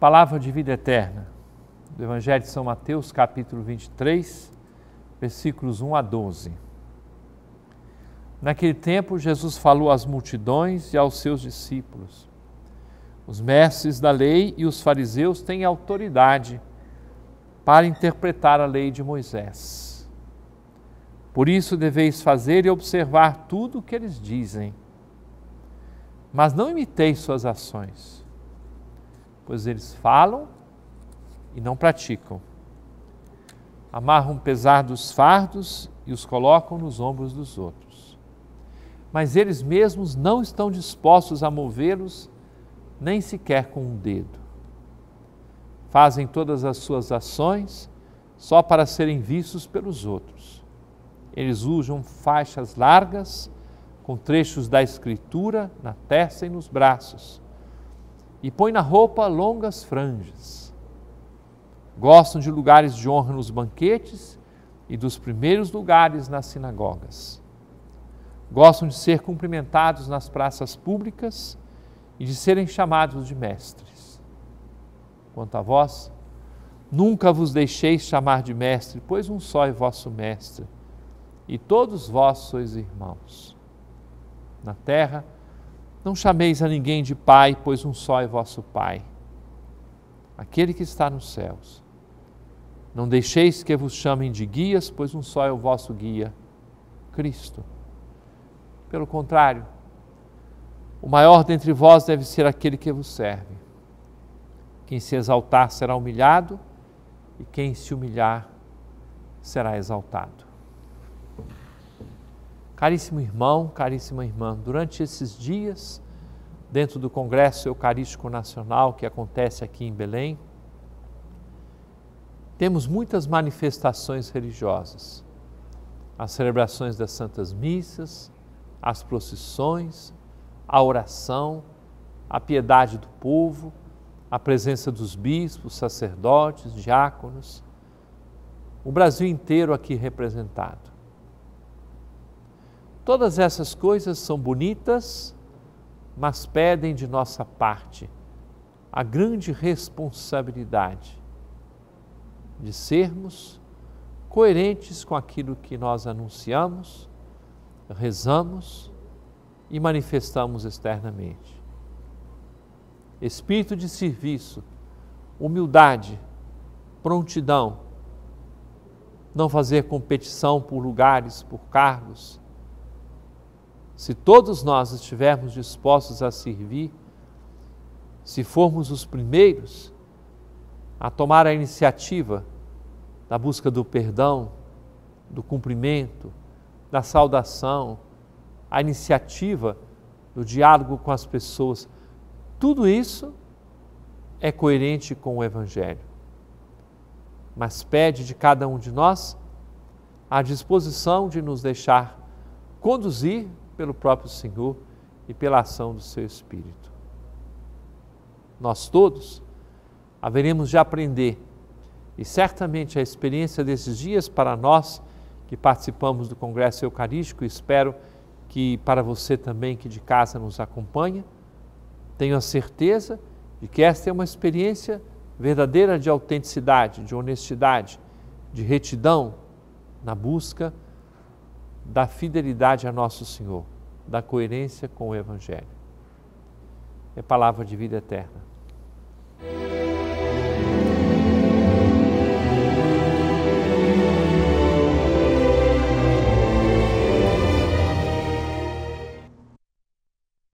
Palavra de vida eterna, do Evangelho de São Mateus, capítulo 23, versículos 1 a 12. Naquele tempo, Jesus falou às multidões e aos seus discípulos: Os mestres da lei e os fariseus têm autoridade para interpretar a lei de Moisés. Por isso deveis fazer e observar tudo o que eles dizem. Mas não imiteis suas ações pois eles falam e não praticam. Amarram pesados fardos e os colocam nos ombros dos outros. Mas eles mesmos não estão dispostos a movê-los, nem sequer com um dedo. Fazem todas as suas ações só para serem vistos pelos outros. Eles usam faixas largas com trechos da Escritura na testa e nos braços e põe na roupa longas franjas. Gostam de lugares de honra nos banquetes e dos primeiros lugares nas sinagogas. Gostam de ser cumprimentados nas praças públicas e de serem chamados de mestres. Quanto a vós, nunca vos deixeis chamar de mestre, pois um só é vosso mestre, e todos vós sois irmãos. Na terra, não chameis a ninguém de pai, pois um só é vosso pai, aquele que está nos céus. Não deixeis que vos chamem de guias, pois um só é o vosso guia, Cristo. Pelo contrário, o maior dentre vós deve ser aquele que vos serve. Quem se exaltar será humilhado, e quem se humilhar será exaltado. Caríssimo irmão, caríssima irmã, durante esses dias, dentro do Congresso Eucarístico Nacional que acontece aqui em Belém, temos muitas manifestações religiosas. As celebrações das Santas Missas, as procissões, a oração, a piedade do povo, a presença dos bispos, sacerdotes, diáconos, o Brasil inteiro aqui representado. Todas essas coisas são bonitas, mas pedem de nossa parte a grande responsabilidade de sermos coerentes com aquilo que nós anunciamos, rezamos e manifestamos externamente. Espírito de serviço, humildade, prontidão, não fazer competição por lugares, por cargos, se todos nós estivermos dispostos a servir, se formos os primeiros a tomar a iniciativa da busca do perdão, do cumprimento, da saudação, a iniciativa do diálogo com as pessoas, tudo isso é coerente com o Evangelho. Mas pede de cada um de nós a disposição de nos deixar conduzir pelo próprio Senhor e pela ação do seu Espírito. Nós todos haveremos de aprender, e certamente a experiência desses dias para nós que participamos do Congresso Eucarístico, espero que para você também que de casa nos acompanha, tenho a certeza de que esta é uma experiência verdadeira de autenticidade, de honestidade, de retidão na busca da fidelidade a nosso Senhor, da coerência com o Evangelho. É palavra de vida eterna.